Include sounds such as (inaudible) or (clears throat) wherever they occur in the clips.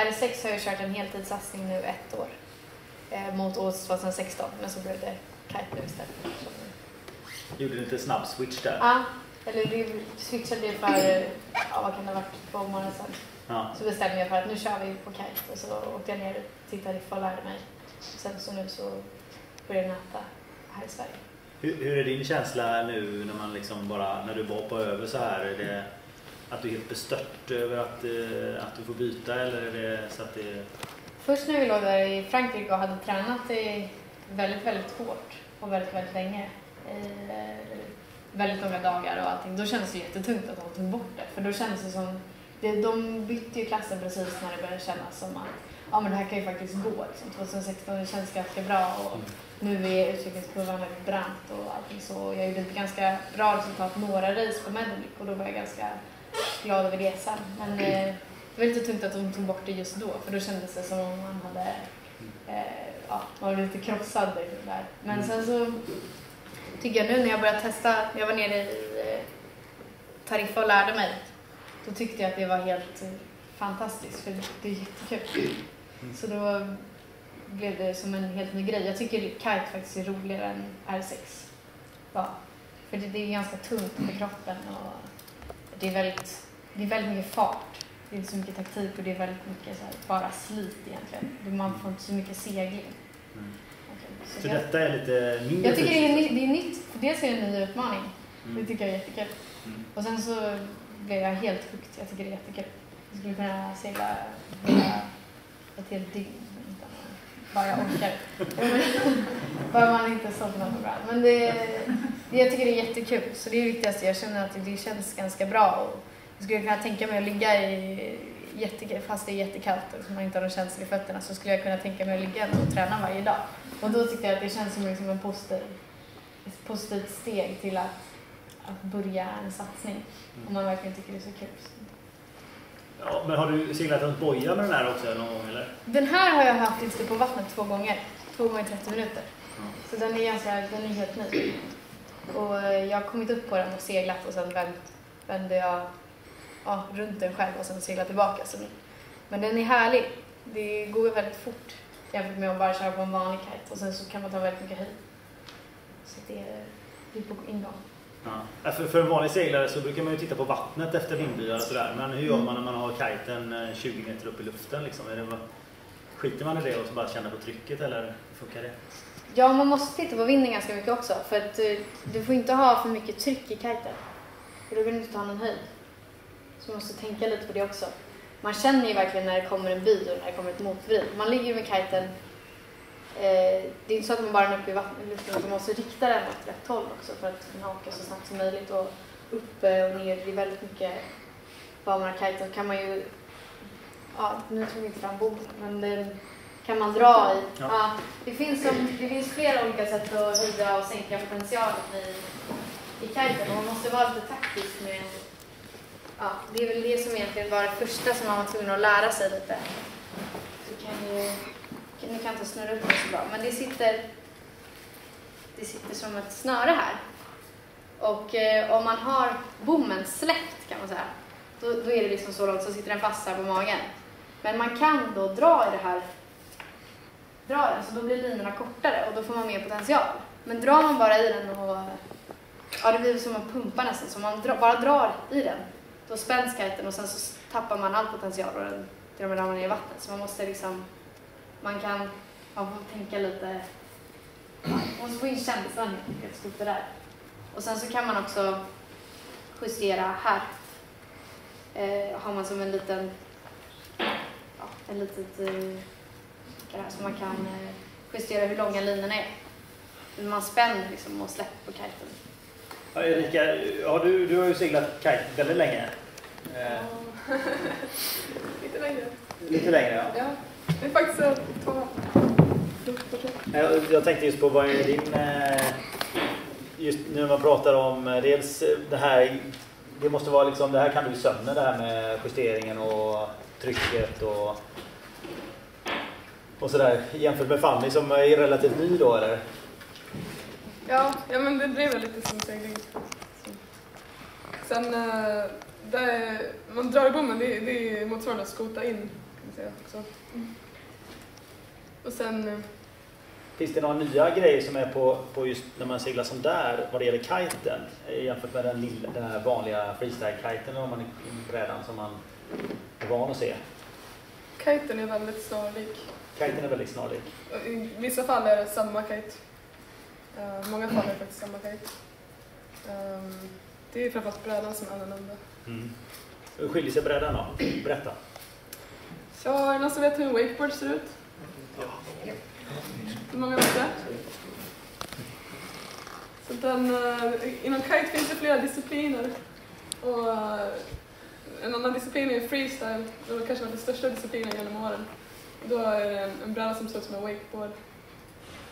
R6 har jag kört en heltidssatsning nu ett år eh, mot OS 2016 men så blev det kite nu istället. Gjorde du inte snabb switch där? Ja, eller vi switchade ju för, ja vad kan det ha varit, två månader sedan. Ja. Så bestämde jag för att nu kör vi på kite och så åkte jag ner och tittade ifall och lärde mig. Sen så nu så började jag nöta här i Sverige. Hur, hur är din känsla nu när man liksom bara, när du bara hoppar över så här? Är det att du är helt bestört över att, eh, att du får byta eller är det så att det... Först när vi låg där i Frankrike och hade tränat det väldigt, väldigt hårt och väldigt, väldigt länge. Eh, väldigt många dagar och allting. Då kändes det jättetungt att de tog bort det. För då kändes det som... Det, de bytte ju klassen precis när det började kännas som att ja, men det här kan ju faktiskt gå. Liksom. 2016 det känns ganska bra och nu är utvecklingskurvan väldigt brant och allting så. Jag gjorde ett ganska bra resultat några race på Medelic och då var jag ganska glad över det sen. Men eh, det var lite tungt att de tog bort det just då för då kändes det som om man hade eh, ja, man var lite krossad där. Men sen så tycker jag nu när jag började testa, jag var nere i eh, Tariffa och lärde mig, då tyckte jag att det var helt eh, fantastiskt för det är jättekul. Så då blev det som en helt ny grej. Jag tycker kite faktiskt är roligare än R6. Ja. För det, det är ganska tungt för kroppen och det är väldigt, det är väldigt mycket fart. Det är inte så mycket taktik och det är väldigt mycket så här, bara slit egentligen. Man får inte så mycket segling. Mm. Så Så jag, detta är lite mindre jag tycker det är, det är nytt. Dels är det en ny utmaning. Det Mm. tycker jag är jättekul. Mm. Och sen så blev jag helt hooked. Jag tycker det är jättekul. Jag skulle kunna segla ett helt dygn. Bara jag orkar. (laughs) bara man inte somnar på bra. Men det, det, jag tycker det är jättekul. Så det är det viktigaste. Jag känner att det känns ganska bra. Och jag skulle kunna tänka mig att ligga i jätte, fast det är jättekallt och man inte har någon känsla i fötterna så skulle jag kunna tänka mig att ligga och träna varje dag. Och då tyckte jag att det känns som liksom en positiv, ett positivt steg till att, att börja en satsning. Om man verkligen tycker det är så kul. Ja, men har du seglat runt boja med den här också någon gång eller? Den här har jag haft ute på vattnet två gånger. Två gånger 30 minuter. Ja. Så den är, ganska, den är helt ny. Och eh, jag har kommit upp på den och seglat och sen vänt, vände jag ja, runt den själv och sen seglat tillbaka. Så, men den är härlig. Det går väldigt fort jämfört med att bara köra på en vanlig kite och sen så kan man ta väldigt mycket höjd. Så det är, det är på ingång. Ja. För, för en vanlig seglare så brukar man ju titta på vattnet efter vindbyar och sådär. Men hur gör Mm. man när man har eh, 20 meter upp i luften? Liksom? Är det, skiter man i det och så bara känner på trycket eller hur funkar det? Ja, man måste titta på vinden ganska mycket också. För att eh, du får inte ha för mycket tryck i kiten. För då kan du inte ta någon höjd. Så man måste tänka lite på det också. Man känner ju verkligen när det kommer en by och när det kommer ett motvrid. Man ligger med kiten. Eh, det är inte så att man bara är uppe i luften utan man måste rikta den åt rätt håll också för att kunna åka så snabbt som möjligt. Och uppe och ner, det är väldigt mycket man har kiten. kan man ju, ja nu tog vi inte fram bommen, men den kan man dra i. Ja. Ja, det, finns som, det finns flera olika sätt att höja och sänka potentialen i, i kiten och man måste vara lite taktisk med Ja, det är väl det som egentligen var det första som man var tvungen att lära sig lite. Så kan ju, nu kan jag inte snurra upp det så bra, men det sitter, det sitter som ett snöre här. Och eh, om man har bommen släppt kan man säga, då, då är det liksom så långt så sitter den fast här på magen. Men man kan då dra i det här, dra den så då blir linorna kortare och då får man mer potential. Men drar man bara i den och, ja det blir som att pumpa nästan, så man dra, bara drar i den då spänns kiten och sen så tappar man all potential och den till och med ramlar ner i vattnet. Så man måste liksom, man kan, man får tänka lite, man måste få in känslan helt enkelt, stå där. Och sen så kan man också justera här. Eh, har man som en liten, ja, en litet, eh, så man kan eh, justera hur långa linorna är. Man spänner liksom och släpper på kiten. Ja, Erika, har du, du har ju seglat kite väldigt länge. Eh, (laughs) Lite längre. lite längre ja. Ja, det är faktiskt två Jag, jag tänkte just på vad är din... eh, Just när man pratar om eh, dels det här... Det måste vara liksom, det här kan du i sömnen det här med justeringen och trycket och... Och sådär jämfört med Fanny som är relativt ny då eller? Ja, ja men det blev väl lite som segling. Sen, eh, där man drar i bommen, det, det är motsvarande att skota in. kan man säga också. Och sen... eh, Finns det några nya grejer som är på, på just när man seglar som där vad det gäller kiten eh, jämfört med den, lilla, den här vanliga freestyle-kiten om man är brädan som man är van att se? Kiten är väldigt snarlik. Kiten är väldigt snarlik. I vissa fall är det samma kite. Uh, många fall är det faktiskt samma kite. Ehm, det är framförallt brädan som är annorlunda. Mm. Hur skiljer sig brädan då? Berätta. Så är det någon som vet hur en wakeboard ser ut? Hur många var det? Så den, eh, inom kite finns det flera discipliner. Och, eh, en annan disciplin är freestyle. Det var kanske den största disciplinen genom åren. Då är det en, en bräda som ser ut som en wakeboard.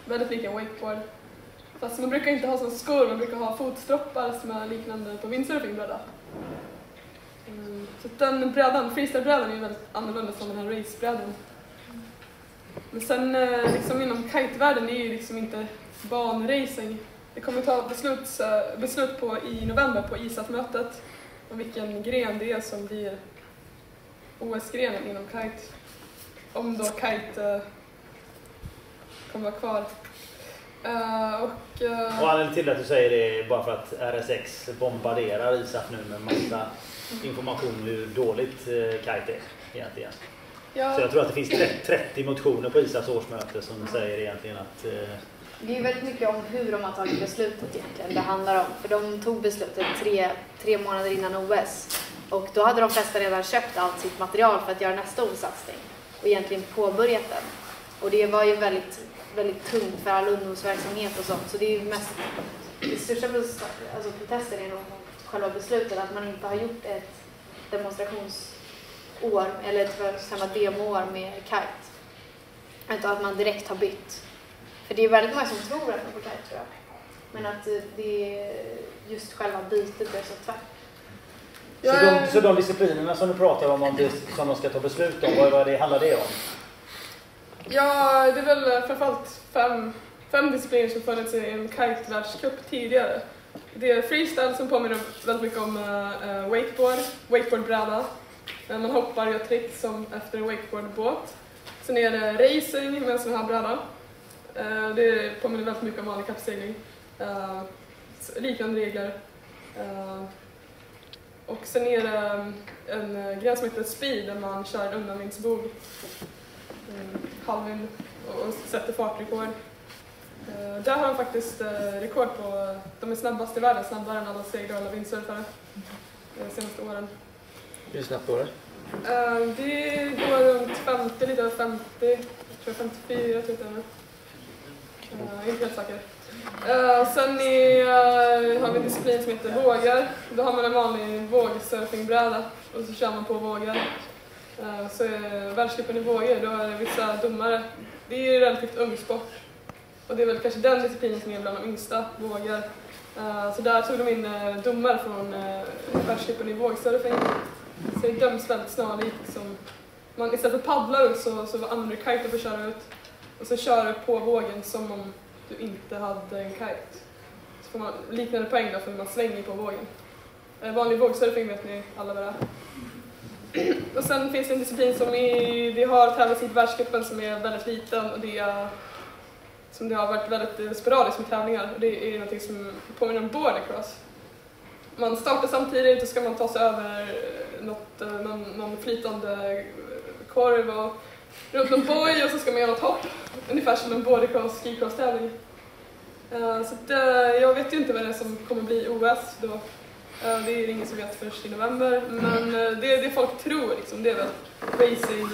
Väldigt lik en wakeboard. Fast man brukar inte ha som skor, man brukar ha fotstroppar som är liknande på windsurfingbräda. Mm, så den brädan, freestylebrädan är väldigt annorlunda från den här racebrädan. Men sen eh, liksom inom kitevärlden är ju liksom inte banracing. Det kommer ta beslut, eh, beslut på i november på ISAF-mötet om vilken gren det är som blir OS-grenen inom kite. Om då kite eh, kommer vara kvar. Eh, och, eh, Och anledningen till att du säger det är bara för att RSX bombarderar ISAF nu med massa information hur dåligt kite är egentligen. Så ja, jag tror att det finns 30 30 motioner på ISAFs årsmöte som säger egentligen att eh, Det är väldigt mycket om hur de har tagit beslutet egentligen det handlar om. För de tog beslutet tre, tre månader innan OS. Och då hade de flesta redan köpt allt sitt material för att göra nästa OS-satsning. Och egentligen påbörjat den. Och det var ju väldigt, väldigt tungt för all ungdomsverksamhet och sånt. Så det är ju mest, det största alltså protesten är nog själva beslutet att man inte har gjort ett demonstrationsår eller samma demoår med kite. Utan att man direkt har bytt. För det är väldigt många som tror att de får kite tror jag. Men att eh, det är just själva bytet är så tvärt. Så de, så de disciplinerna som du pratar om, om det, som de ska ta beslut om, vad, vad det handlar det om? Ja, det är väl framförallt fem, fem discipliner som funnits i en kite-världscup tidigare. Det är freestyle som påminner väldigt mycket om uh, wakeboard, wakeboardbräda. Man hoppar och gör tricks som efter en wakeboardbåt. Sen är det racing med en sån här bräda. Eh, det påminner väldigt mycket om vanlig kappsegling. Eh, liknande regler. Eh, och sen är det en gren som heter speed där man kör undanvindsbog mm, halvvind och, sätter fartrekord. Där har de faktiskt rekord på, de är snabbast i världen, snabbare än alla seglare och alla vindsurfare de senaste åren. Hur snabbt går det? Uh, det går runt 50, lite över 50, jag tror 54 typ nu. Uh, eh, inte helt säker. Uh, sen är, uh, har vi en disciplin som heter vågar. Då har man en vanlig vågsurfingbräda och så kör man på vågar. Uh, så är världscupen i vågor, då är det vissa domare. Det är ju relativt ung sport. Och det är väl kanske den disciplinen som är bland de yngsta, vågar. Så där tog de in domare från uh, världscupen i vågsurfing. Så det döms väldigt snarlikt. Liksom. man, istället för att paddla ut så, så använder du kite för att köra ut. Och så kör du på vågen som om du inte hade en kite. Så får man liknande poäng då för hur man svänger på vågen. Eh, vanlig vågsurfing vet ni alla vad det är. Och sen finns det en disciplin som är, vi har tävlat i världscupen som är väldigt liten och det är som det har varit väldigt eh, sporadiskt med tävlingar och det är någonting som påminner om bordercross. Man startar samtidigt och ska man ta sig över något, eh, någon, någon flytande korv och runt någon boj och så ska man göra något hopp. Ungefär som en bordercross skicross tävling. Eh, Så att, eh, jag vet ju inte vad det är som kommer bli OS då. Det är ingen som vet först i november, men eh, det, det folk tror liksom, det är väl racing.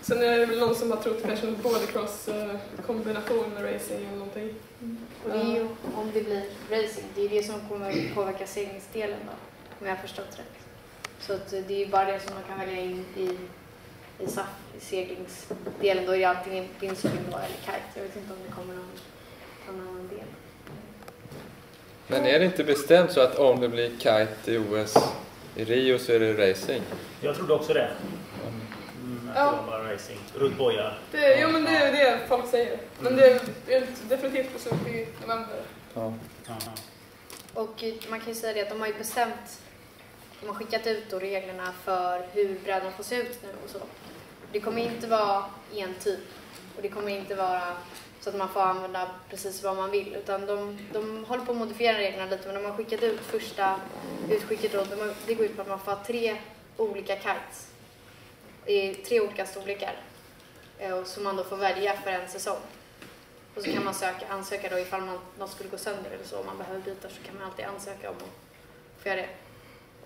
Sen är det väl någon som har trott kanske en bordercross eh, kombination med racing eller någonting. Och det är ju om det blir racing, det är det som kommer påverka seglingsdelen då. Om jag har förstått rätt. Så att det är ju bara det som man kan välja in i, i SAF, i seglingsdelen. Då är det antingen windsurfing eller kite. Jag vet inte om det kommer någon, någon annan del. Men är det inte bestämt så att om det blir kite i OS i Rio så är det racing? Jag trodde också det. Mm, Ja. det var bara racing. Runt bojar. Det, jo men det är det folk säger. Men det är, definitivt beslut i november. Ja. Aha. Och man kan ju säga det att de har ju bestämt, de har skickat ut då reglerna för hur brädan får se ut nu och så. Det kommer inte vara en typ och det kommer inte vara så att man får använda precis vad man vill. Utan de, de håller på att modifiera reglerna lite men de har skickat ut första utskicket då. De har, det går ut på att man får ha tre olika kites i tre olika storlekar eh, som man då får välja för en säsong. Och så kan man söka, ansöka då ifall man, något skulle gå sönder eller så, om man behöver byta så kan man alltid ansöka om att få göra det.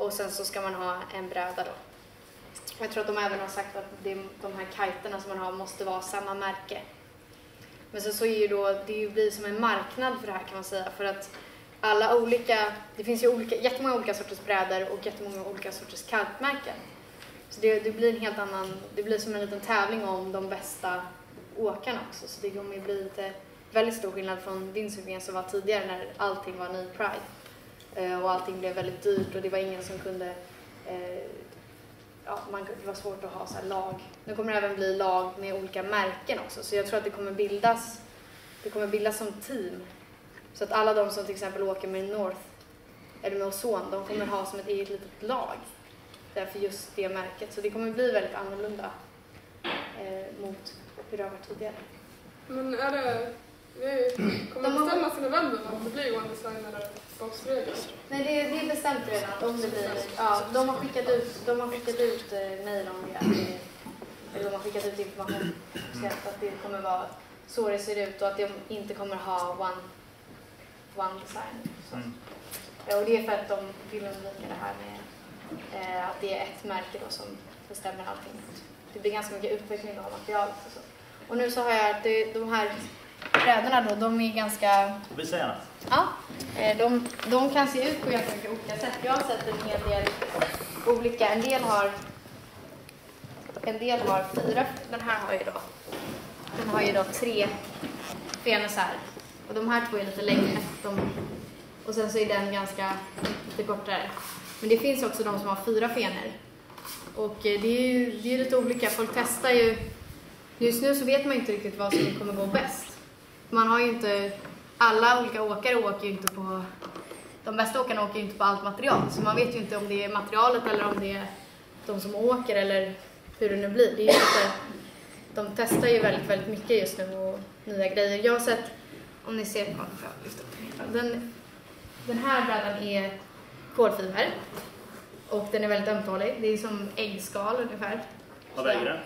Och sen så ska man ha en bräda då. Jag tror att de även har sagt att det, de här kajterna som man har måste vara samma märke. Men sen så är ju då, det blir som en marknad för det här kan man säga. För att alla olika, det finns ju olika, jättemånga olika sorters brädor och jättemånga olika sorters kalkmärken. Så det, det, blir en helt annan, det blir som en liten tävling om de bästa åkarna också. Så det kommer ju bli lite, väldigt stor skillnad från din som var tidigare när allting var ny Pride. Eh, och allting blev väldigt dyrt och det var ingen som kunde eh, ja, man, det var svårt att ha så lag. Nu kommer det även bli lag med olika märken också så jag tror att det kommer bildas det kommer bildas som team. Så att alla de som till exempel åker med North eller med Ozon, de kommer ha som ett eget litet lag. Därför just det märket. Så det kommer bli väldigt annorlunda eh, mot hur det har varit tidigare. Men är det kommer de bestämmas i november om det blir One Design eller boxregler? Nej, det, det är bestämt redan om det blir. Ja, de har skickat ut, de har skickat ut eh, mejl om det. Eller de har skickat ut information officiellt att det kommer vara så det ser ut och att de inte kommer ha One, one Design. Mm. Och det är för att de vill undvika det här med eh, att det är ett märke då som bestämmer allting. Det blir ganska mycket utveckling av materialet och så. Och nu så har jag de här brädorna då, de är ganska... Visa gärna. Ja, eh, de, de kan se ut på ganska mycket olika sätt. Jag har sett en hel del olika, en del har en del har fyra, den här har ju då, den har ju då tre fenisar. Och de här två är lite längre. De, och sen så är den ganska lite kortare. Men det finns också de som har fyra fenor. Och eh, det är ju det är lite olika. Folk testar ju. Just nu så vet man inte riktigt vad som kommer gå bäst. Man har ju inte, alla olika åkare åker ju inte på, de bästa åkarna åker ju inte på allt material. Så man vet ju inte om det är materialet eller om det är de som åker eller hur det nu blir. Det är ju inte, de testar ju väldigt, väldigt mycket just nu och nya grejer. Jag har sett, om ni ser, den, den här brädan är kolfiber och den är väldigt ömtålig. Det är som äggskal ungefär. Vad väger den?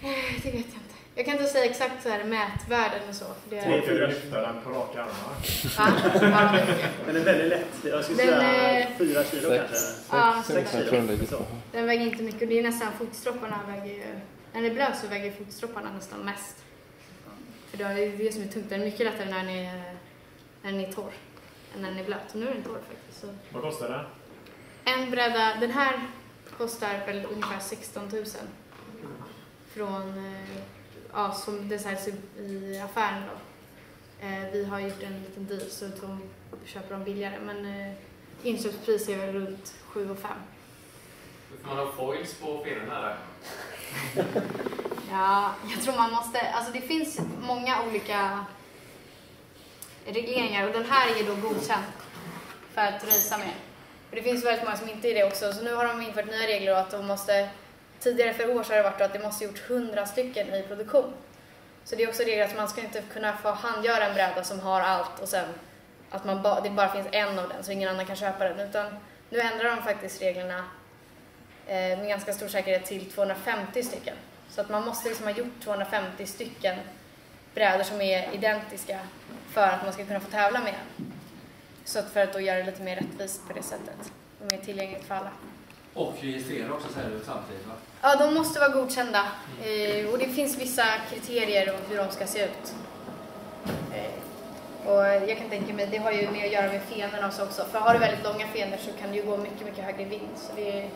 Eh, det vet jag inte. Jag kan inte säga exakt så här mätvärden och så. Det är... Tre, fyra lyfta den på raka armar. Ja, den är väldigt lätt. Jag skulle den, säga eh, fyra kilo sex, kanske. Ja, sex, sex kilo. Den väger inte mycket och det är nästan fotstropparna väger ju... När den är blöt så väger fotstropparna nästan mest. För det är det som är tungt. Den är mycket lättare när den är, när den är torr än när den är blöt. Och nu är den torr faktiskt. Så. Vad kostar den? En bräda, den här kostar väl ungefär 16 000. Från eh, ja, som det säljs i affären då. Eh, vi har gjort en liten deal så att de köper dem billigare men eh, inköpspris är väl runt 7 och 5. Får man ha foils på fenorna där? (laughs) ja, jag tror man måste, alltså det finns många olika regleringar och den här är då godkänd för att racea med. Och det finns väldigt många som inte är det också så nu har de infört nya regler att de måste Tidigare för år så har det varit att det måste gjorts 100 stycken i produktion. Så det är också regler att man ska inte kunna få handgöra en bräda som har allt och sen att man ba, det bara finns en av den så ingen annan kan köpa den. Utan nu ändrar de faktiskt reglerna eh, med ganska stor säkerhet till 250 stycken. Så att man måste liksom ha gjort 250 stycken brädor som är identiska för att man ska kunna få tävla med den. Så att för att då göra det lite mer rättvist på det sättet och mer tillgängligt för alla. Och registrera också säger du samtidigt va? Ja, de måste vara godkända. Eh, och det finns vissa kriterier om hur de ska se ut. Eh, och jag kan tänka mig, det har ju med att göra med fenorna också. För har du väldigt långa fenor så kan det ju gå mycket, mycket högre vind. Så det är,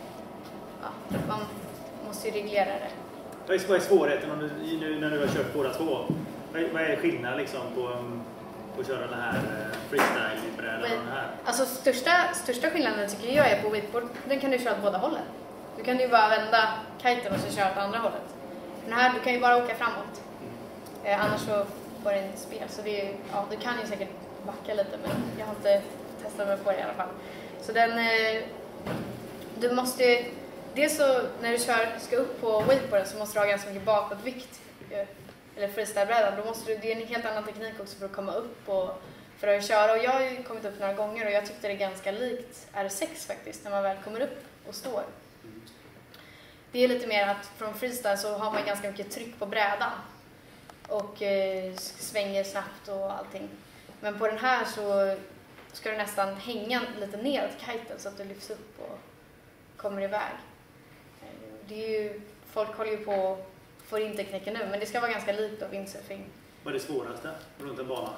ja, man måste ju reglera det. Vad är svårigheten om du, nu när du har kört båda två? Vad är skillnaden liksom på att köra den här eh, freestyle-brädan här? Alltså största, största skillnaden tycker jag är på wakeboard, den kan du köra åt båda hållen. Du kan ju bara vända kiten och så köra åt andra hållet. Den här, du kan ju bara åka framåt. Eh, annars så får den spel. Så det är, ja, du kan ju säkert backa lite men jag har inte testat mig på det i alla fall. Så den, eh, du måste dels så när du kör, ska upp på wakeboarden så måste du ha ganska mycket bakåtvikt. Eller freestylebrädan. Då måste du, det är en helt annan teknik också för att komma upp och för att köra. Och jag har ju kommit upp några gånger och jag tyckte det är ganska likt R6 faktiskt när man väl kommer upp och står. Det är lite mer att från freestyle så har man ganska mycket tryck på brädan och eh, svänger snabbt och allting. Men på den här så ska du nästan hänga lite neråt kiten så att du lyfts upp och kommer iväg. Eh, det är ju, folk håller ju på får in tekniken nu, men det ska vara ganska likt då windsurfing. Vad är det svåraste runt en bana?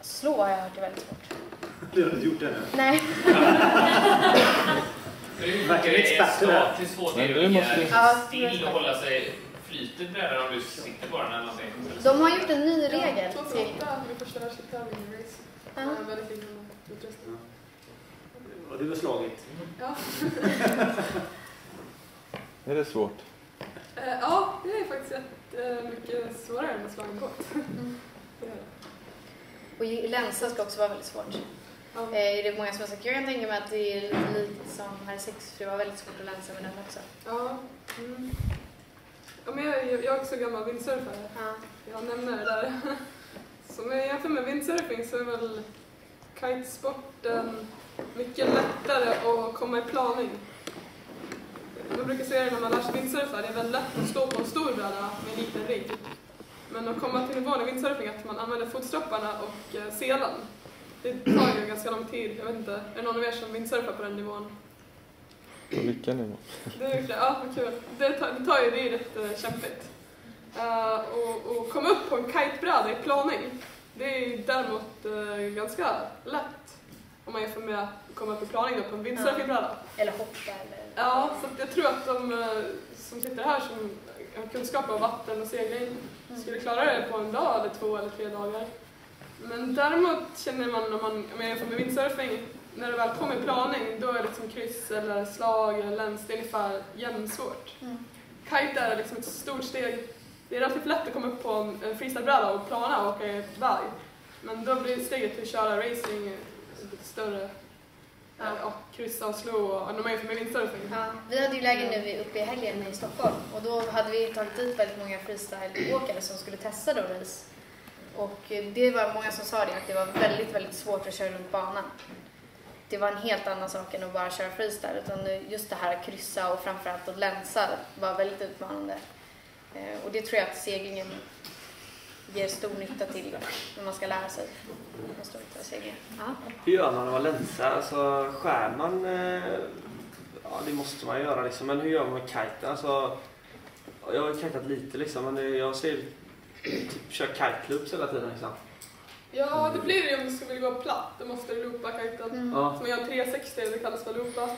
Slå har jag hört är väldigt svårt. (laughs) Du har inte gjort det ännu? Nej. (laughs) Verkar det är experter där. Men att du måste- Ja, still och hålla sig flytet brädan om du sitter på den eller någonting. De har gjort en ny regel till... 2008, min första världstävling i race. Ja. Uh, väldigt liknande utrustning. Och du har slagit. Ja. (laughs) Är det svårt? Eh, ja, det är faktiskt ett, mycket svårare än att slå en båt. Mm. Och länsa ska också vara väldigt svårt. Eh, är det många som har sagt. Jag kan tänka mig att det är lite likt som här 6 för det var väldigt svårt att länsa med den också. Ja. Mm. ja men jag, jag jag är också gammal windsurfare. Ja. Jag nämner det där. Så om jag jämför med windsurfing så är väl kitesporten mycket lättare att komma i planing. Man brukar säga det när man lär sig windsurfa, det är väldigt lätt att stå på en stor bräda med en liten rigg. Men att komma till nivån i windsurfing att man använder fotstropparna och eh, selan, det tar ju ganska lång tid. Jag vet inte, är det någon av er som windsurfar på den nivån? På vilken nivå? (laughs) Det är flera, ja vad kul. Det tar, det tar ju, det är rätt uh, kämpigt. Uh, och, och komma upp på en kitebräda i planing, det är däremot uh, ganska lätt om man jämför med att komma upp i planing då på en windsurfingbräda. Eller hoppa eller... Ja, så jag tror att de uh, som sitter här som har kunskap om vatten och segling skulle klara det på en dag eller två eller tre dagar. Men däremot känner man om man, om jag jämför med windsurfing, när det väl kommer planing då är det liksom kryss eller slag eller läns, det är ungefär jämnsvårt. Mm. Kite är liksom ett stort steg. Det är relativt lätt att komma upp på en en freestylebräda och plana och åka iväg. Men då blir steget till att köra racing lite större. Ja. Ja. kryssa och slå och när man jämför med windsurfing. Ja, vi hade ju läger nu uppe i helgen i Stockholm och då hade vi tagit dit väldigt många freestyleåkare som skulle testa då race. Och eh, det var många som sa det, att det var väldigt, väldigt svårt att köra runt banan. Det var en helt annan sak än att bara köra freestyle, utan just det här att kryssa och framförallt att länsa var väldigt utmanande. Eh, Och det tror jag att seglingen ger stor nytta till när man ska lära sig. Stor nytta. Ja. Hur gör man när man länsar? Alltså skär man? Eh, ja, det måste man göra liksom. Men hur gör man med kiten? Alltså, jag har kitat lite liksom, men jag ser typ kör kite-loops hela tiden liksom. Ja, det blir det om du ska vilja gå platt. Då måste du loopa kiten. Mm. Ja, Så man gör en 360, det kallas för loopa.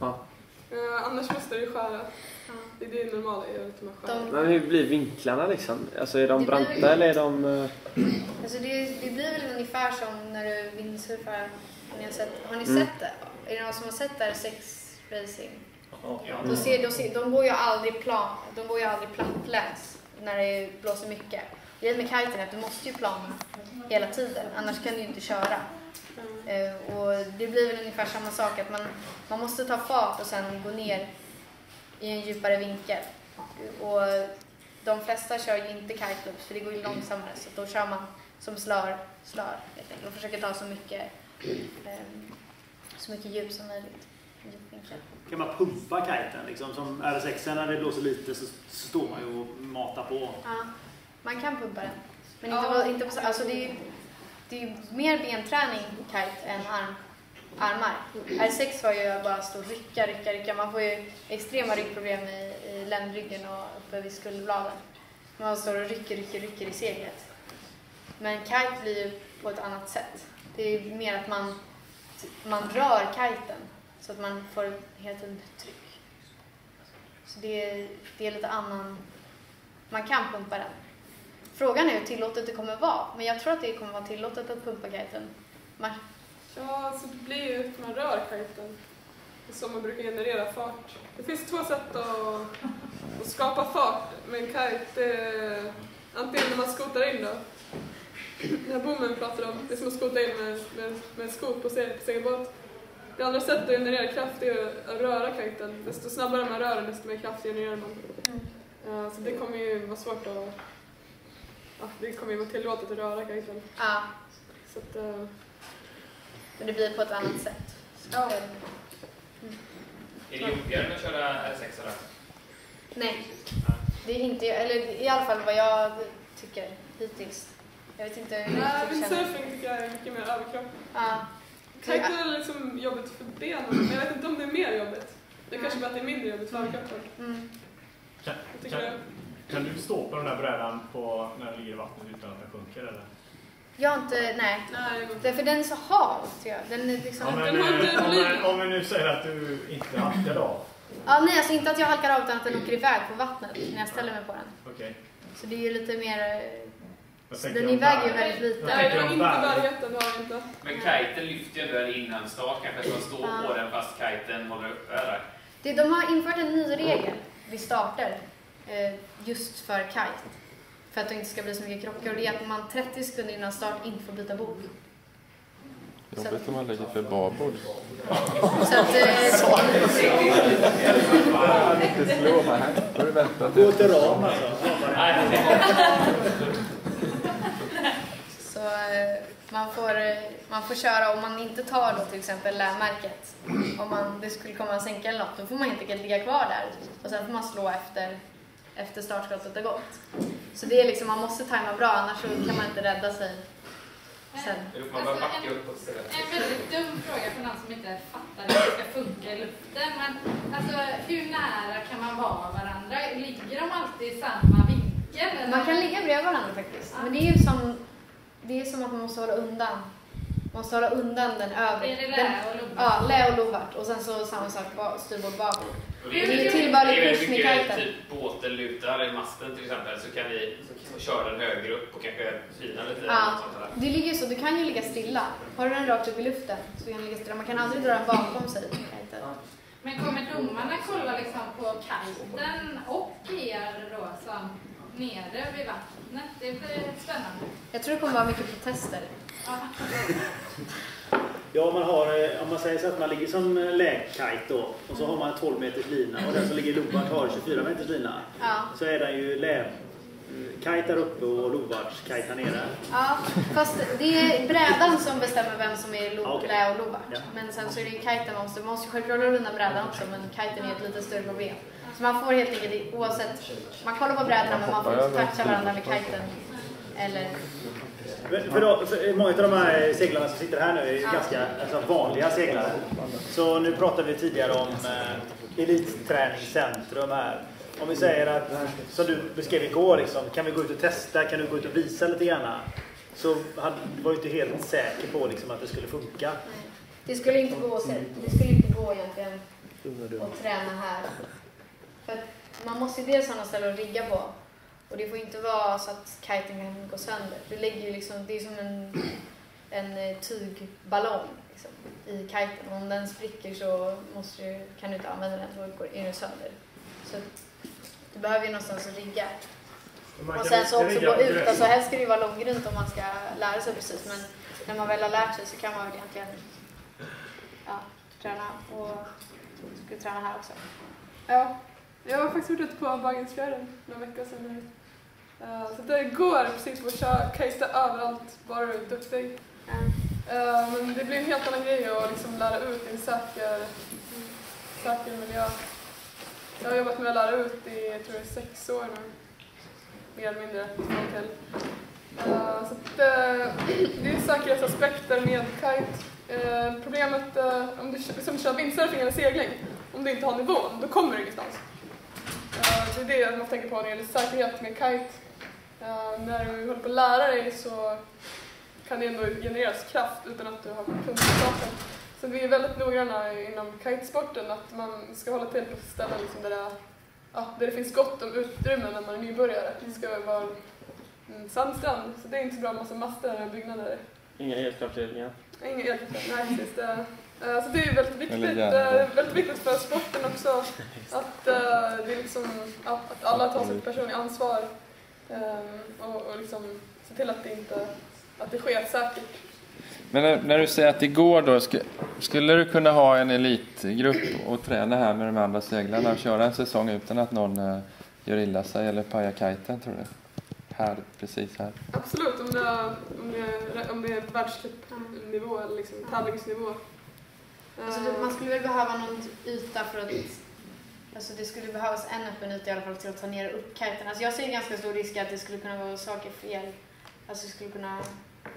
ja. Eh, annars måste du skära. Ja. Det är det normala, jag vet man skär. De- Men hur blir vinklarna liksom? Alltså är de Det blir- branta eller är de... eh, Alltså det, det blir väl ungefär som när du windsurfar. Har ni, har sett, har ni Mm. sett det? Är det någon som har sett R6 Racing? Ja. Då ser, då ser, de går ju aldrig plan, de går ju aldrig plattläns när det blåser mycket. Grejen med kiten är att du måste ju plana hela tiden, annars kan du ju inte köra. Eh, och det blir väl ungefär samma sak, att man, man måste ta fart och sen gå ner i en djupare vinkel. Och de flesta kör ju inte kiteloops för det går ju långsammare så då kör man som slör, slör helt enkelt och försöker ta så mycket, eh, så mycket djup som möjligt. Kan man pumpa kiten? Liksom, som R6 när det blåser lite så, så står man ju och matar på. Ja, man kan pumpa den. Men inte, på, inte på, alltså det det är ju mer benträning i kite än arm, armar. R6 var ju bara stå och rycka, rycka, rycka. Man får ju extrema ryggproblem i, i ländryggen och uppe vid skulderbladen. Man står och rycker, rycker, rycker i seglet. Men kite blir ju på ett annat sätt. Det är mer att man, man rör kiten så att man får helt tiden tryck. Så det, är- det är lite annan... Man kan pumpa den. Frågan är hur tillåtet det kommer vara, men jag tror att det kommer vara tillåtet att pumpa kiten. Man, Ja, så det blir ju att man rör kiten. Det är så man brukar generera fart. Det finns två sätt att, att skapa fart med en kite. Är antingen när man skotar in då. Den här bommen pratar om. Det är som att skota in med, med, med en skot på se- på segelbåt. Det andra sättet att generera kraft är att röra kiten. Desto snabbare man rör den, desto mer kraft genererar man. Eh, Så det kommer ju vara svårt att... Ja, det kommer ju vara tillåtet att röra kiten. Ja, Så att, eh, men det blir på ett annat sätt. Ja. Är det jobbigare att köra R6 då? Nej, det är inte, eller i alla fall vad jag tycker hittills. Jag vet inte hur Nej, känner. windsurfing tycker jag är mycket mer överkropp. Ja. Kiten är liksom jobbigt för benen, men jag vet inte om det är mer jobbigt. Det är kanske bara att det är mindre jobbigt för överkroppen. Mm. Jag tycker kan, det. Kan du stå på den där brädan på, när den ligger i vattnet utan att den sjunker eller? Jag har inte, nej. Nej, det. Därför den är så hal, tycker jag. Den är liksom... Ja, men, den inte om, vi nu säger att du inte halkar av. Ja, nej, alltså inte att jag halkar av utan att den åker iväg på vattnet när jag ställer mig på den. Okej. Så det är ju lite mer... eh, Den iväger ju väldigt lite. Jag Nej, det har om inte bär- bärigheten, det har inte. Men kiten lyfter ju ändå en innan start kanske, så man står Ja. på den fast kiten håller uppe där. Det, de har infört en ny regel vid starter just för kite. För att det inte ska bli så mycket krockar. Och det är att man 30 sekunder innan start inte får byta bok. Jobbigt om man lägger för babord. Så att... Eh, Inte slå mig här. Får du vänta Gå till ram alltså. Så eh, man får, eh, man får köra, om man inte tar då till exempel lärmärket, om man, det skulle komma en sänka eller något, då får man helt enkelt ligga kvar där och sen får man slå efter, efter startskottet har gått. Så det är liksom, man måste tajma bra annars så kan man inte rädda sig sen. Uppåt istället. En väldigt dum fråga för någon som inte fattar hur det ska funka i luften. Men alltså, hur nära kan man vara varandra? Ligger de alltid i samma vinkel? eller? Man kan ligga bredvid varandra faktiskt, men det är ju som, det är som att man måste hålla undan. Man hålla undan den övre. Är det den, lä och lobba? Ja, lä och lovart och sen så samma sak styrbord. Och Det är ju tillbörlig det är kurs med kiten. typ båten lutar i masten till exempel så kan vi så köra den högre upp och kanske fina lite. Ja, det ligger ju så. Du kan ju ligga stilla. Har du den rakt upp i luften så kan du ligga stilla. Man kan aldrig dra den bakom sig. Kiten. Men kommer domarna kolla liksom på kiten och er då som nere vid vattnet? Det blir spännande. Jag tror det kommer vara mycket protester. Ja. Ja, om man, har, eh, om man säger så att man ligger som lägkite då och så har man 12 meters lina och den som ligger i Lovart har 24 meters lina. Ja. Så är den ju kite där uppe och Lovarts kite här nere. ja, fast det är brädan som bestämmer vem som är lo- Ja, okej. lä och lovart. Ja. Men sen så är det ju man måste, man måste självklart undan brädan också men kiten är ett lite större problem. Så man får helt enkelt oavsett, man kollar på brädorna men man får inte toucha varandra med kiten. Eller, för, för, då, för många av de här seglarna som sitter här nu är ganska alltså, vanliga seglare. Så nu pratar vi tidigare om eh, elitträningscentrum här. Om vi säger att, som du beskrev igår, liksom, kan vi gå ut och testa, kan du gå ut och visa lite grann? Så var ju inte helt säker på liksom, att det skulle funka. det skulle inte gå, det skulle inte gå egentligen att träna här. För att man måste ju dels ha något ställe att rigga på. Och det får inte vara så att kiten kan gå sönder. Det, lägger ju liksom, det är som en, en eh, tygballong liksom, i kiten. Om den spricker så måste du, kan du inte använda den, då går- är den sönder. Så du behöver ju någonstans att rigga. Och sen så också gå på ut. Alltså här ska det ju vara långgrunt om man ska lära sig precis. Men när man väl har lärt sig så kan man väl egentligen ja, träna. Och skulle träna här också. Ja, jag har faktiskt varit ute på Baggesfjärden några veckor sedan nu. Eh, så det går i princip att köra kajta överallt, bara du är duktig. Eh, men det blir en helt annan grej att liksom lära ut i en säker, säker miljö. Jag har jobbat med att lära ut i, jag tror det är sex år nu. Mer eller mindre, till. Eh, så att, eh, det är säkerhetsaspekter med kite. Eh, problemet eh, om du som kör windsurfing eller segling, om du inte har nivån, då kommer du ingenstans. Det är det man tänker på när det gäller säkerhet med kite. Eh, när du håller på att lära dig så kan det ändå genereras kraft utan att du har kunskapen. Så vi är väldigt noggranna inom kitesporten att man ska hålla till på ställen liksom där, det, ja, där det finns gott om utrymme när man är nybörjare. Det ska vara en sandstrand, så det är inte så bra med massa master och byggnader. Inga elkraftledningar. Inga elkraftverk, nej precis. Det, eh, så det är väldigt viktigt. Väldigt viktigt för sporten också att, eh, det är liksom, att alla tar sitt personliga ansvar och, och liksom se till att det, inte, att det sker säkert. Men när, när, du säger att det går då, sk skulle du kunna ha en elitgrupp och träna här med de andra seglarna och köra en säsong utan att någon uh, gör illa sig eller pajar kiten tror du? Här, precis här. Absolut, om det är, om det är, om det är världscupnivå eller liksom tävlingsnivå. Alltså, man skulle väl behöva någon yta för att Alltså det skulle behövas en öppen yta i alla fall till att ta ner och upp kiten. Alltså jag ser ganska stor risk att det skulle kunna vara saker fel. Alltså det skulle kunna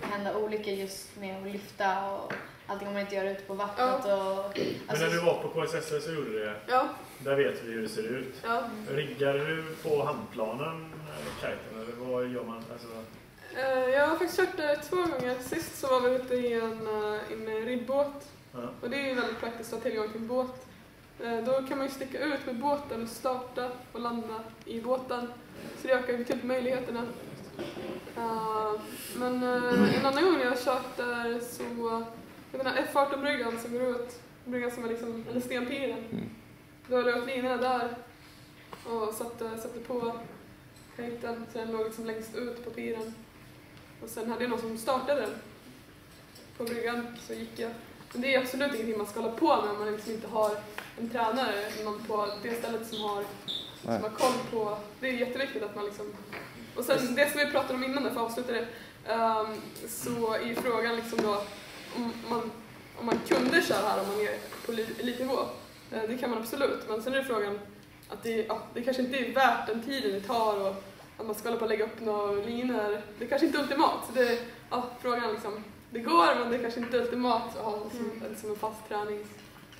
hända olyckor just med att lyfta och allting om man inte gör det ute på vattnet. Ja. Och, alltså, Men när du var på KSS så gjorde du det. Ja. Där vet vi hur det ser ut. Ja. Riggar du på handplanen kiten eller vad gör man? Alltså... Eh, jag har faktiskt kört det två gånger. Sist så var vi ute i en, eh, en ribbåt. Ja. Och det är ju väldigt praktiskt att ha tillgång till en båt. Eh, då kan man ju sticka ut med båten och starta och landa i båten. Så det ökar ju betydligt möjligheterna. Uh, men uh, en annan gång när jag kört där så, den här F18-bryggan som går ut, bryggan som är liksom, eller stenpiren. Mm. Då höll jag upp linorna där och satte, satte på hejten så den låg liksom längst ut på piren. Och sen hade jag någon som startade den på bryggan så gick jag. Men det är absolut ingenting man ska hålla på med om man liksom inte har en tränare, någon på det stället som har, som har koll på, det är jätteviktigt att man liksom och sen det som vi pratade om innan, för att avsluta det, um, så är frågan liksom då om man, om man kunde köra här om man är på elitnivå. Uh, det kan man absolut, men sen är det frågan att det, ja, det kanske inte är värt den tiden det tar och att man ska hålla på och lägga upp några linor. Det kanske inte är ultimat. Så det, ja, frågan liksom, det går men det kanske inte är ultimat att ha som, mm. som en fast träning.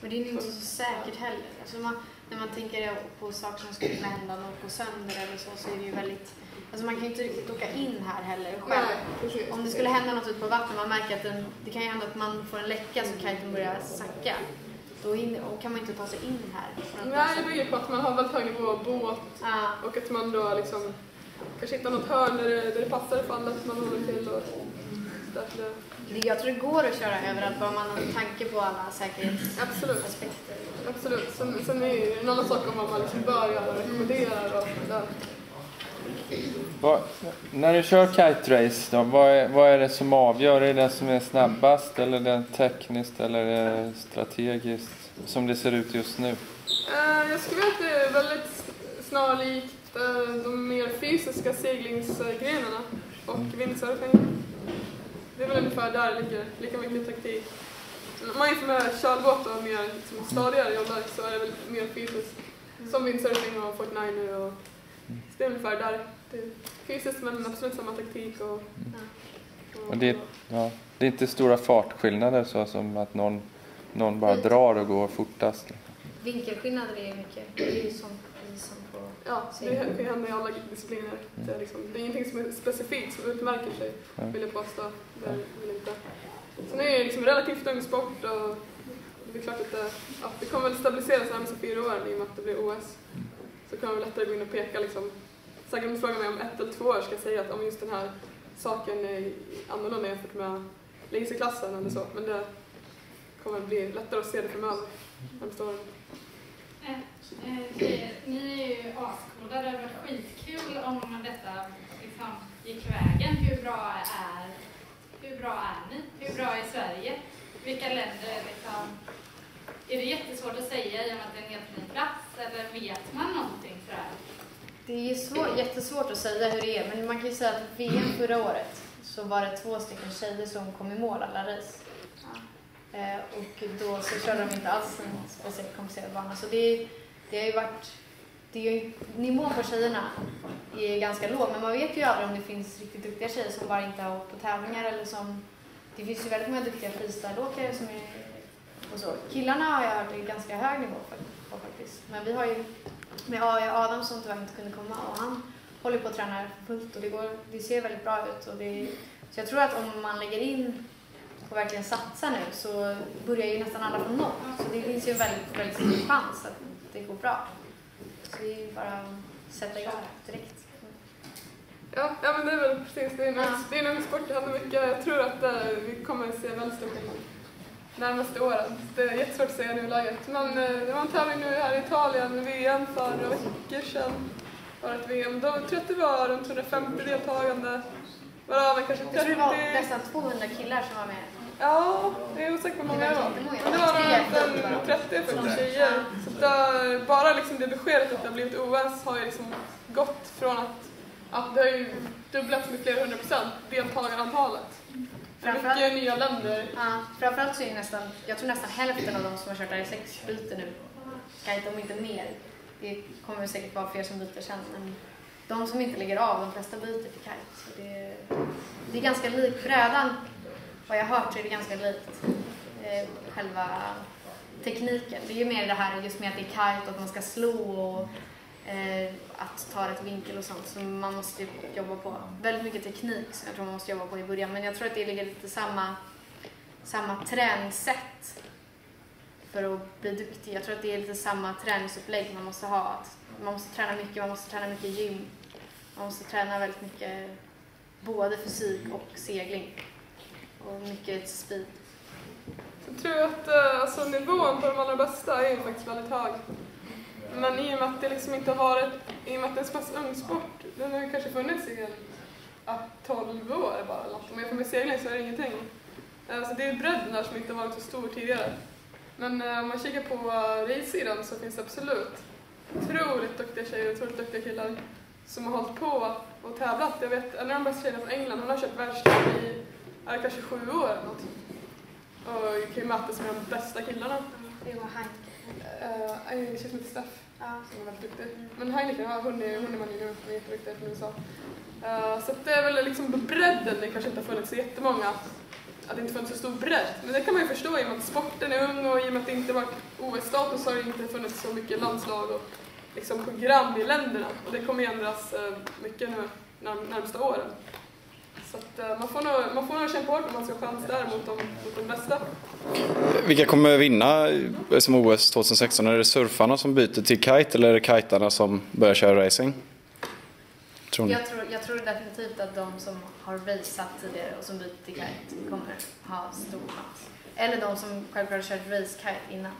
Men det är inte så säkert heller. Alltså man, när man tänker på saker som skulle kunna hända, något går sönder eller så, så är det ju väldigt Alltså man kan ju inte riktigt åka in här heller själv. Nej, Om det skulle hända något ute på vattnet, man märker att den, det kan ju hända att man får en läcka så kiten börjar sacka. Då in, kan man inte ta sig in här. Nej, det bygger på att man har väldigt hög nivå båt ah. och att man då liksom kanske hittar något hörn där det, där det passar ifall att man håller till och ställer. Jag tror det går att köra överallt bara man har tanke på alla säkerhetsaspekter. Absolut. Absolut. Sen, sen är det en annan sak om vad man liksom bör göra och rekommenderar och där. Vad, när du kör kite race då, vad är, vad är det som avgör? Är det den som är snabbast eller den tekniskt eller strategiskt som det ser ut just nu? Uh, jag skulle säga att det är väldigt snarlikt uh, de mer fysiska seglingsgrenarna och mm. Det är väl ungefär där ligger, lika mycket taktik. Om man jämför med kölbåt och mer liksom, stadigare jollar så är det väl mer fysiskt. Som windsurfing och Fortnite och så det är ungefär där. Det är fysiskt men absolut samma taktik. Och, mm. och, och det, ja, det är inte stora fartskillnader så som att någon, någon bara mm. drar och går fortast. Vinkelskillnader är mycket. Det är ju som, Ja, det kan ju hända i alla discipliner. Mm. Det, är liksom, det är ingenting som är specifikt som utmärker sig, vill jag påstå. Det vill inte. Sen är det liksom relativt ung sport och det är klart att det, ja, det kommer väl stabiliseras de närmaste fyra åren i och med att det blir OS. Mm så kan man lättare gå in och peka liksom. Säkert om du frågar mig om ett eller två år ska jag säga att om just den här saken är annorlunda jämfört med laserklassen eller så. Men det kommer bli lättare att se det framöver, närmaste åren. Eh, eh, ni är ju ascoola, det hade varit skitkul om detta liksom gick vägen. Hur bra är, hur bra är ni? Hur bra är Sverige? Vilka länder liksom, är det jättesvårt att säga i och med att det är en helt ny plats eller vet man någonting sådär? Det är svår, jättesvårt att säga hur det är, men man kan ju säga att VM förra året så var det två stycken tjejer som kom i mål alla race. Ja. Eh, och då så körde de inte alls en speciellt komplicerad bana. Så det, det har ju varit det är ju, nivån på tjejerna är ganska låg, men man vet ju aldrig om det finns riktigt duktiga tjejer som bara inte har åkt på tävlingar eller som... Det finns ju väldigt många duktiga freestyleåkare som är och så. Killarna har jag hört är ganska hög nivå på faktiskt. Men vi har ju med Adam som tyvärr inte kunde komma och han håller på att träna fullt och det, går, det ser väldigt bra ut. Och det, så jag tror att om man lägger in och verkligen satsar nu så börjar ju nästan alla från noll. Så det finns ju en väldigt, väldigt stor chans att det går bra. Så det är bara att sätta igång direkt. Ja, ja men det är väl precis. Det är en, ja. det är en sport det händer mycket. Jag tror att uh, vi kommer att se väldigt stor skillnad närmaste åren. Det är jättesvårt att säga nuläget. Men eh, det var en tävling nu här i Italien, VM för några veckor sedan. Var ett VM. Då tror jag att det var runt 150 deltagande. Varav kanske 30... Jag tror det var nästan 200 killar som var med. Ja, jag är osäker på hur många det var. Men det var nog en 30-40 tjejer. Så det, bara liksom det beskedet att det har blivit OS har ju liksom gått från att, att det har ju dubblats med flera hundra procent, deltagarantalet. Mycket nya länder. Ja, framförallt så är det nästan, jag tror nästan hälften av de som har kört RS6 byter nu. Kan om inte mer. Det kommer säkert vara fler som byter sen. Men de som inte lägger av, de flesta byter till kite. Så det, det är ganska likt brädan. Vad jag har hört så är det ganska likt eh, själva tekniken. Det är ju mer det här just med att det är kajt och att man ska slå och eh, att ta rätt vinkel och sånt som man måste jobba på. Väldigt mycket teknik som jag tror man måste jobba på i början. Men jag tror att det ligger lite samma, samma trendsätt för att bli duktig. Jag tror att det är lite samma träningsupplägg man måste ha. Att man måste träna mycket, man måste träna mycket gym. Man måste träna väldigt mycket både fysik och segling. Och mycket speed. Jag tror att eh, alltså, nivån på de allra bästa är faktiskt väldigt hög. Men i och med att det liksom inte har varit, i och med att det är en så pass ung sport, den har ju kanske funnits i ja, 12 år bara eller något. Om jag får med segling så är det ingenting. Alltså det är bredden där som inte har varit så stor tidigare. Men eh, om man kikar på race-sidan så finns det absolut otroligt duktiga tjejer och otroligt duktiga killar som har hållit på och tävlat. Jag vet en av de bästa tjejerna från England, hon har kört världscup i är kanske sju år eller något. Och jag kan ju mötas med de bästa killarna. Det var Hank. Uh, en tjej som heter Steff, ja. som är väldigt duktig. Men Heineken, ja, hon, är, hon är man ju nu, hon är jätteduktig från USA. Uh, så det är väl liksom på bredden det kanske inte har funnits så jättemånga att det inte funnits så stor bredd. Men det kan man ju förstå i och med att sporten är ung och i och med att det inte varit OS-status har det inte funnits så mycket landslag och liksom program i länderna. Och det kommer ändras uh, mycket nu närm närmsta åren. Så att, uh, man, får nog, man får nog kämpa hårt om man ska ha chans där mot de, mot de bästa. Vilka kommer vinna som OS 2016? Är det surfarna som byter till kite eller är det kajtarna som börjar köra racing? Tror? Jag, tror, jag tror definitivt att de som har raceat tidigare och som byter till kite kommer ha stor chans. Eller de som självklart har kört race-kite innan.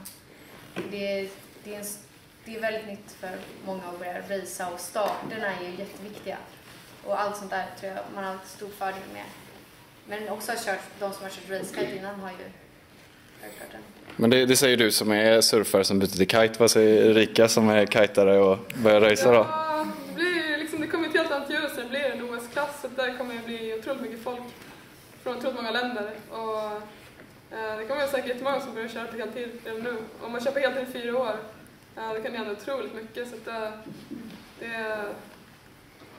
Det, det, är en, det är väldigt nytt för många att börja racea och starterna är ju jätteviktiga. Och allt sånt där tror jag man har stor fördel med. Men också har kört, de som har kört racekite innan har ju men det, det, säger du som är surfare som byter till kite. Vad säger Erika som är kitare och börjar racea då? Ja, det, blir liksom, det kommer ett helt annat ljus det blir en OS-klass. Så där kommer det bli otroligt mycket folk från otroligt många länder. Och, eh, det kommer säkert jättemånga som börjar köra på heltid redan nu. Om man kör på heltid i fyra år, eh, det kan hända otroligt mycket. Så att, eh, det,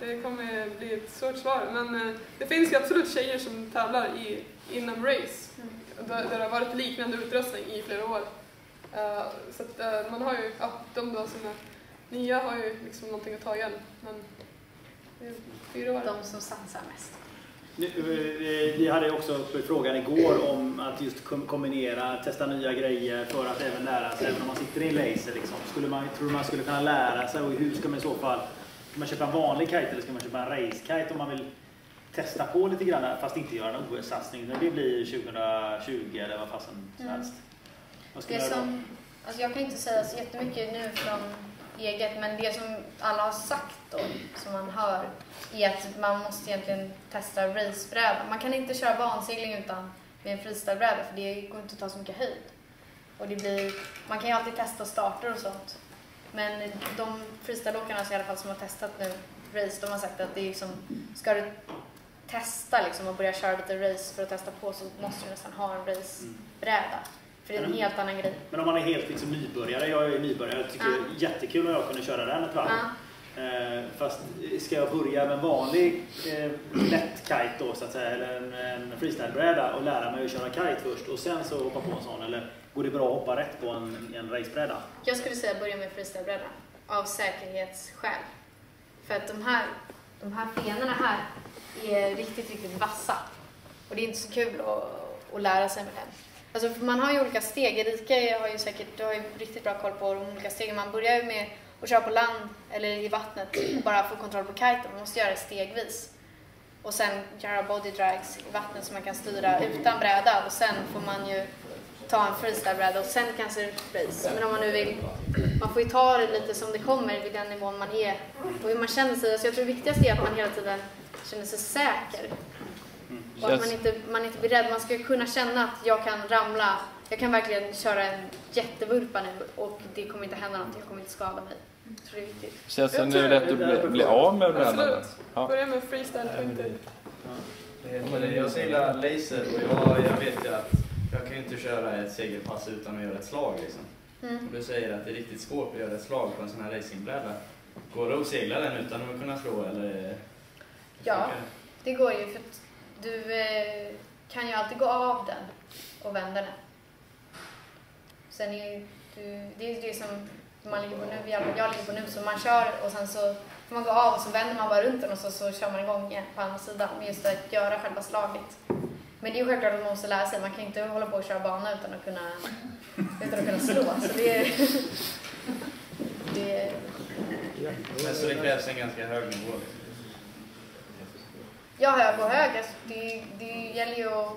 det kommer bli ett svårt svar. Men eh, det finns ju absolut tjejer som tävlar i, inom race. Mm. Där, där det har varit liknande utrustning i flera år. Uh, så att, uh, man har ju, ja, de då som är nya har ju liksom någonting att ta igen. Men det är fyra år. De som satsar mest. Vi hade också frågan igår om att just kombinera, testa nya grejer för att även lära sig, även om man sitter i en laser. Liksom. Skulle man, tror man skulle kunna lära sig och hur ska man i så fall Ska man köpa en vanlig kite eller ska man köpa en race-kite om man vill testa på lite grann fast inte göra en OS-satsning det blir 2020 eller vad fasen som mm. helst? Vad ska det som, alltså jag kan inte säga så jättemycket nu från eget men det som alla har sagt då, som man hör, är att man måste egentligen testa racebräda. Man kan inte köra bansegling utan med en freestylebräda för det går inte att ta så mycket höjd. Och det blir, man kan ju alltid testa starter och sånt men de freestyleåkarna i alla fall som har testat nu race, de har sagt att det är liksom, ska du testa liksom och börja köra lite race för att testa på så måste du nästan ha en racebräda. För det är en helt annan grej. Men om man är helt liksom nybörjare, jag är nybörjare, jag tycker ja. det är jättekul om jag kunde köra den ett varv. Ja. Eh, fast ska jag börja med en vanlig eh, lätt kite då så att säga, eller en, en freestylebräda och lära mig att köra kite först och sen så hoppa på en sån eller Går det bra att hoppa rätt på en, en racebräda? Jag skulle säga börja med freestylebräda av säkerhetsskäl. För att de här, de här fenorna här är riktigt, riktigt vassa. Och det är inte så kul att, att lära sig med den. Alltså, man har ju olika steg. Erika har ju säkert du har ju riktigt bra koll på de olika stegen. Man börjar ju med att köra på land eller i vattnet och (clears throat) bara få kontroll på kiten. Man måste göra det stegvis. Och sen göra body drags i vattnet så man kan styra utan bräda och sen får man ju ta en freestylebräda och sen kanske race. Men om man nu vill, man får ju ta det lite som det kommer vid den nivån man är och hur man känner sig. Så jag tror det viktigaste är att man hela tiden känner sig säker. Och att man inte, man inte blir rädd. Man ska kunna känna att jag kan ramla. Jag kan verkligen köra en jättevurpa nu och det kommer inte hända något. Jag kommer inte skada mig. Jag tror det är viktigt. Känns det Jag nu tror- rätt att bli, bli av med? Absolut. Ja. Börja med freestyle 20. Men Jag gillar laser och jag, jag vet ju att jag kan ju inte köra ett segelpass utan att göra ett slag liksom. Mm. Och du säger att det är riktigt svårt att göra ett slag på en sån här racingbräda. Går det att segla den utan att kunna slå eller? Ja, det går ju för du eh, kan ju alltid gå av den och vända den. Sen är ju du, det är det som man ligger på nu, jag, jag ligger på nu, så man kör och sen så får man gå av och så vänder man bara runt den och så, så kör man igång igen på andra sidan med just att göra själva slaget. Men det är ju självklart att man måste lära sig, man kan inte hålla på och köra bana utan att kunna, utan att kunna slå. Så det är, det är Men så det krävs en ganska hög nivå. liksom. Ja, hög och hög. Alltså, det, det gäller ju att,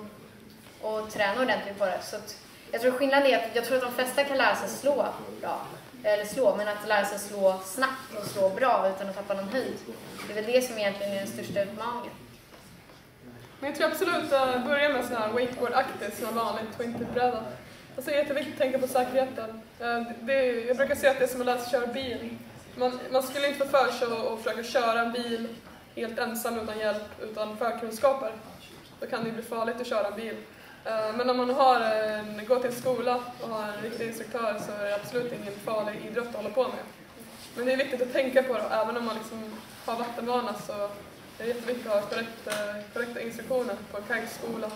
att träna ordentligt på det. Så att, jag tror skillnaden är att jag tror att de flesta kan lära sig slå bra. Eller slå, men att lära sig slå snabbt och slå bra utan att tappa någon höjd. Det är väl det som egentligen är den största utmaningen. Men jag tror absolut att börja med sån här wakeboard-aktigt som är vanligt 20-bräda. Alltså det är jätteviktigt att tänka på säkerheten. Eh, det, jag brukar säga att det är som att lära sig köra bil. Man, man skulle inte få för sig att försöka köra en bil helt ensam utan hjälp, utan förkunskaper. Då kan det ju bli farligt att köra en bil. Eh, men om man har en, går till en skola och har en riktig instruktör så är det absolut ingen farlig idrott att hålla på med. Men det är viktigt att tänka på det, även om man liksom har vattenvana så är jätteviktigt att ha korrekta, korrekta instruktioner på KAGs skola.